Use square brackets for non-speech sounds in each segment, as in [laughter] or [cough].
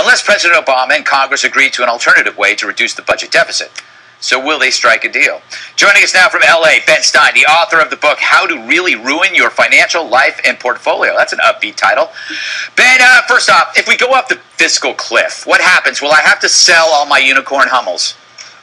unless President Obama and Congress agree to an alternative way to reduce the budget deficit. So will they strike a deal? Joining us now from LA, Ben Stein, the author of the book How to Really Ruin Your Financial Life and Portfolio. That's an upbeat title. Ben, uh, first off, if we go up the fiscal cliff, what happens? Will I have to sell all my unicorn Hummels?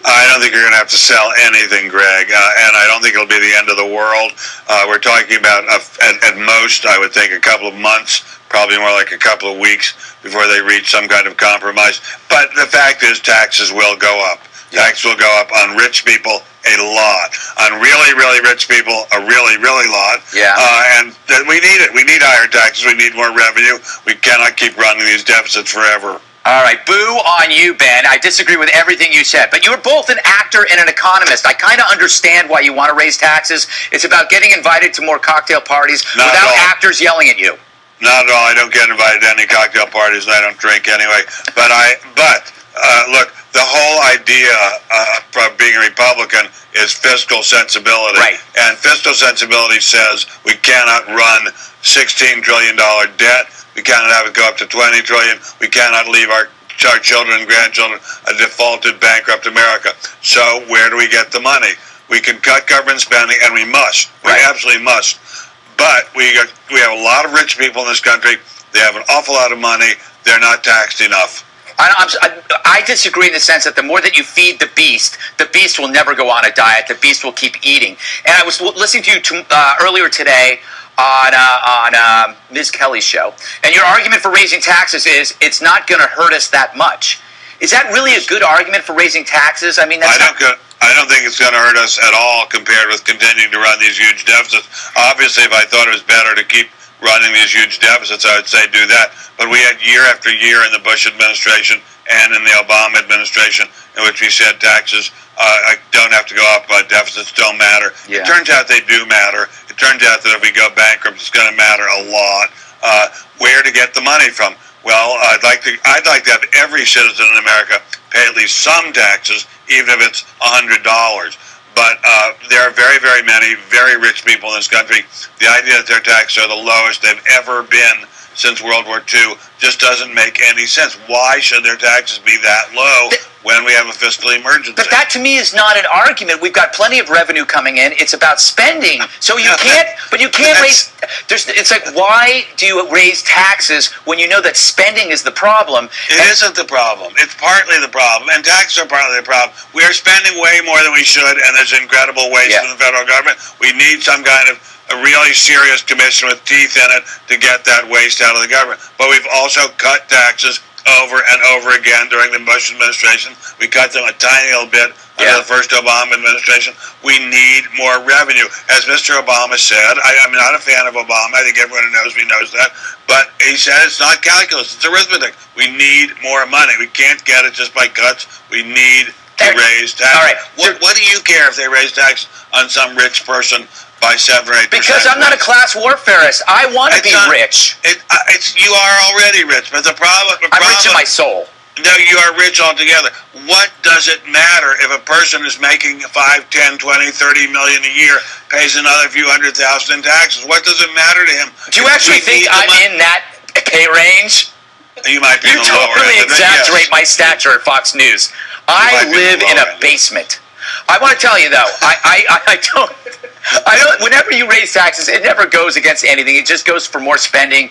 I don't think you're going to have to sell anything, Greg, uh, and I don't think it'll be the end of the world. Uh, we're talking about, a, at, at most, I would think, a couple of months, probably more like a couple of weeks before they reach some kind of compromise. But the fact is, taxes will go up. Tax will go up on rich people a lot. On really, really rich people, a really, really lot. Yeah. Uh, and th- we need it. We need higher taxes. We need more revenue. We cannot keep running these deficits forever. All right, boo on you, Ben. I disagree with everything you said, but you're both an actor and an economist. I kind of understand why you want to raise taxes. It's about getting invited to more cocktail parties Not without actors yelling at you. Not at all. I don't get invited to any cocktail parties, and I don't drink anyway. But I, but uh, look, the whole idea uh, from being a Republican is fiscal sensibility. Right. And fiscal sensibility says we cannot run sixteen trillion dollar debt. We cannot have it go up to twenty trillion. We cannot leave our our children and grandchildren a defaulted, bankrupt America. So where do we get the money? We can cut government spending, and we must. We absolutely must. But we got, we have a lot of rich people in this country. They have an awful lot of money. They're not taxed enough. I, I'm, I, I disagree in the sense that the more that you feed the beast, the beast will never go on a diet. The beast will keep eating. And I was listening to you to, uh, earlier today on uh, on um Ms. Kelly's show, and your argument for raising taxes is it's not going to hurt us that much. Is that really a good argument for raising taxes? I mean, that's I not, don't. go- I don't think it's going to hurt us at all compared with continuing to run these huge deficits. Obviously, if I thought it was better to keep running these huge deficits, I would say do that. But we had year after year in the Bush administration and in the Obama administration in which we said taxes uh, don't have to go up, uh, deficits don't matter. Yeah. It turns out they do matter. It turns out that if we go bankrupt, it's going to matter a lot. Uh, where to get the money from? Well, I'd like to. I'd like to have every citizen in America pay at least some taxes, even if it's a hundred dollars. But uh, there are very, very many very rich people in this country. The idea that their taxes are the lowest they've ever been since World War II just doesn't make any sense. Why should their taxes be that low when we have a fiscal emergency? But that to me is not an argument. We've got plenty of revenue coming in. It's about spending. [laughs] So you can't, but you can't raise. There's, it's like, why do you raise taxes when you know that spending is the problem? It isn't the problem. It's partly the problem, and taxes are partly the problem. We are spending way more than we should, and there's incredible waste Yeah. in the federal government. We need some kind of a really serious commission with teeth in it to get that waste out of the government. But we've also cut taxes over and over again during the Bush administration. We cut them a tiny little bit under Yeah. the first Obama administration. We need more revenue. As Mr. Obama said, I, I'm not a fan of Obama. I think everyone who knows me knows that. But he said it's not calculus, it's arithmetic. We need more money. We can't get it just by cuts. We need to raise taxes. all right. What, what do you care if they raise taxes on some rich person by seven or eight Because? I'm not a class warfareist. I want to be not- rich. It, uh, it's you are already rich, but the problem. The I'm problem rich in my soul. no, you are rich altogether. What does it matter if a person is making 5, 10, 20, 30 million a year, pays another few hundred thousand in taxes? What does it matter to him? Do you actually think I'm in that pay range? You might be You in the lower totally exaggerate yes. my stature at Fox News. I live in a end. basement. I want to tell you though, I, I, I, I don't, I don't. Whenever you raise taxes, it never goes against anything. It just goes for more spending.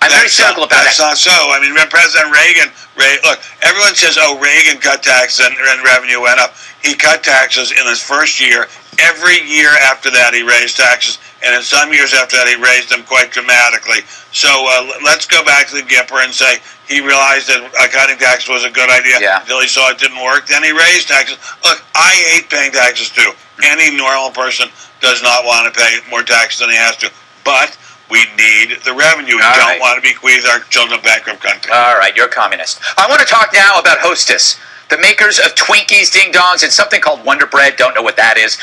I'm very That's cynical not, about that's that. not so. I mean, when President Reagan, Ray, look, everyone says, oh, Reagan cut taxes and, and revenue went up. He cut taxes in his first year. Every year after that, he raised taxes, and in some years after that, he raised them quite dramatically. So uh, let's go back to the Gipper and say he realized that uh, cutting taxes was a good idea Yeah. until he saw it didn't work. Then he raised taxes. Look, I hate paying taxes too. Any normal person does not want to pay more taxes than he has to. But we need the revenue. We All don't right. want to bequeath our children a bankrupt country. All right, you're a communist. I want to talk now about Hostess, the makers of Twinkies, Ding Dongs, and something called Wonder Bread. Don't know what that is.